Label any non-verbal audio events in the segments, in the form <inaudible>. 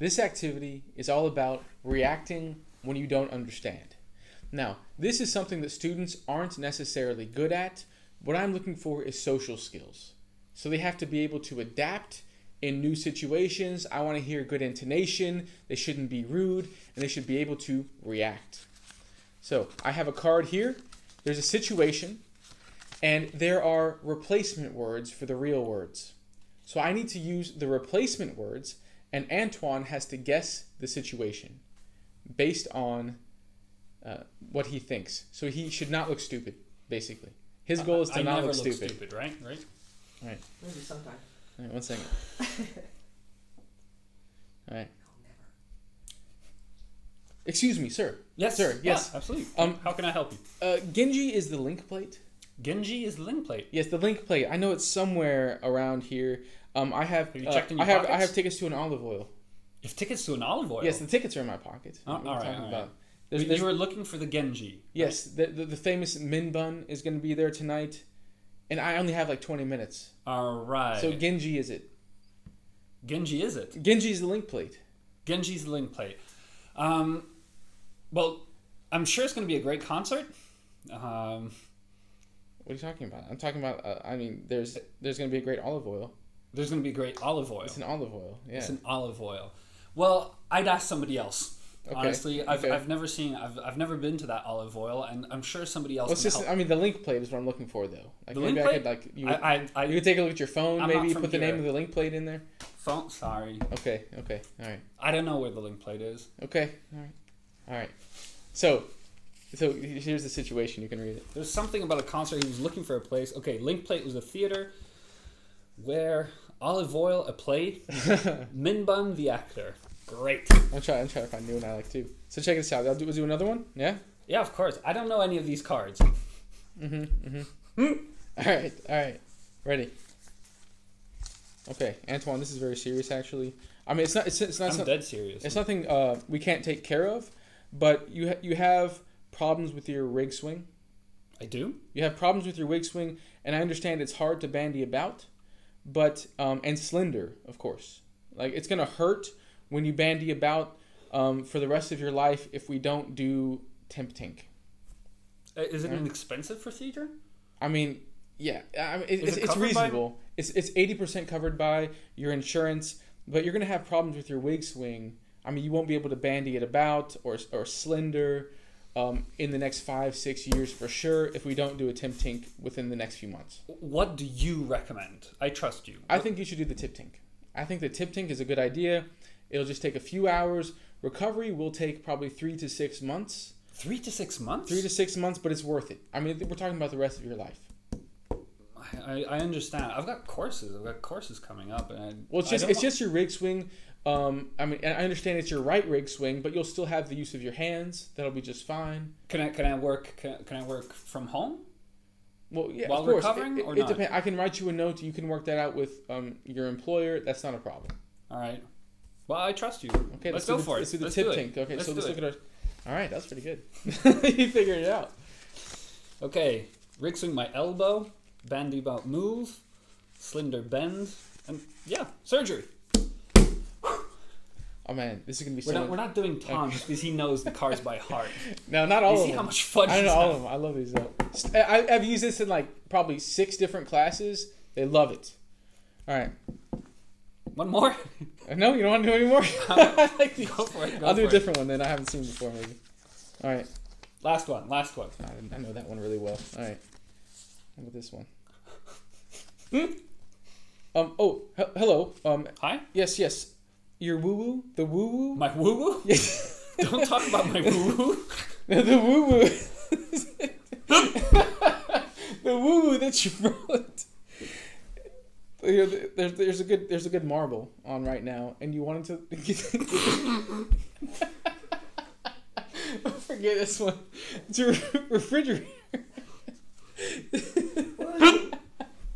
This activity is all about reacting when you don't understand. Now, this is something that students aren't necessarily good at. What I'm looking for is social skills. So they have to be able to adapt in new situations. I want to hear good intonation. They shouldn't be rude, and they should be able to react. So I have a card here. There's a situation, and there are replacement words for the real words. So I need to use the replacement words, and Antoine has to guess the situation based on uh, what he thinks. So he should not look stupid, basically. His goal is to I not never look look stupid. stupid, right? Right. Maybe sometime. All right, one second. <laughs> All right. I'll never. Excuse me, sir. Yes, Sir, yes. Ah, absolutely. Um, How can I help you? Uh, Genji is the link plate. Genji is the link plate. Yes, the link plate. I know it's somewhere around here. Um, I have. Have you uh, checked in I have. I have tickets to an olive oil. You have tickets to an olive oil. Yes, the tickets are in my pocket. Oh, What are we all right, all right. about? There's, there's, you were looking for the Genji. yes, the, the the famous min bun is going to be there tonight, and I only have like 20 minutes. All right. So Genji is it? Genji is it? Genji is the link plate. Genji's the link plate. Um, well, I'm sure it's going to be a great concert. Um, What are you talking about? I'm talking about. Uh, I mean, there's there's going to be a great olive oil. there's going to be great olive oil. It's an olive oil. Yeah. It's an olive oil. Well, I'd ask somebody else. Okay, Honestly, I've, okay. I've never seen, I've, I've never been to that olive oil, and I'm sure somebody else Well, it's just. help. I mean, the link plate is what I'm looking for, though. Like The maybe link I could plate? like you. I, I, I, you could take a look at your phone. I'm maybe put the name of the link plate in there. phone, sorry. Okay. Okay. All right. I don't know where the link plate is. Okay. All right. All right. So, so here's the situation. You can read it. There's something about a concert. He was looking for a place. Okay, link plate was a theater where olive oil a play, <laughs> Minbun the actor. Great. I'm trying. I'm trying to find new one I like too. So check this out. I'll do, we'll do another one. Yeah. Yeah, of course. I don't know any of these cards. Mm-hmm. Mm-hmm. all right. All right. Ready. Okay, Antoine. This is very serious, actually. I mean, it's not. It's, it's not. I'm some- dead serious. It's nothing uh, we can't take care of, but you ha- you have problems with your rig swing. I do. You have problems with your wig swing, and I understand it's hard to bandy about, but um, and slender, of course. Like it's gonna hurt when you bandy about um, for the rest of your life if we don't do temp tink. Uh, Is it an expensive procedure? I mean, yeah, I mean, it, it's, it it's covered by- reasonable. It's it's eighty percent covered by your insurance, but you're gonna have problems with your wig swing. I mean, you won't be able to bandy it about or or slender. Um, in the next five six years for sure, if we don't do a temp tink within the next few months. What do you recommend? I trust you. I think you should do the tip tink. I think the tip tink is a good idea. It'll just take a few hours. Recovery will take probably three to six months. Three to six months. Three to six months, but it's worth it. I mean, we're talking about the rest of your life. I, I understand. I've got courses. I've got courses coming up, and I, Well, it's just it's just your rig swing. Um, I mean, I understand it's your right rig swing, but you'll still have the use of your hands. That'll be just fine. Can I can I work can, can I work from home? Well, yeah, While of course. recovering it, or it not? depends. I can write you a note. You can work that out with um, your employer. That's not a problem. All right. Well, I trust you. Okay, let's, do go the, for it. Let's do the Let's tip do it. tink. Okay, Let's so do let's it. look at our. All right, that's pretty good. <laughs> you figured it out. Okay, rig swing my elbow, bandy about move, slender bend, and yeah, surgery. Oh man, this is gonna be We're so. not, we're not doing Tom just because he knows the cards by heart. <laughs> no, not all you of see them. how much fun I don't know all of them. I love these though. I, I've used this in like probably six different classes. They love it. All right. One more? Uh, No, you don't want to do any more. I like these. Go for it. Go <laughs> I'll do a it. different one then. I haven't seen before maybe. All right. Last one. Last one. I, I know that one really well. All right. How about this one? <laughs> um. Oh. He- hello. Um. Hi. Yes. Yes. Your woo woo. The woo woo. My woo woo. <laughs> Don't talk about my woo woo. <laughs> the woo woo. <laughs> the woo woo that you brought. You know, There's, there's a good there's a good marble on right now, and you wanted to. Forget this one. It's your refrigerator.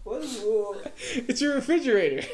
What is woo? It's your refrigerator.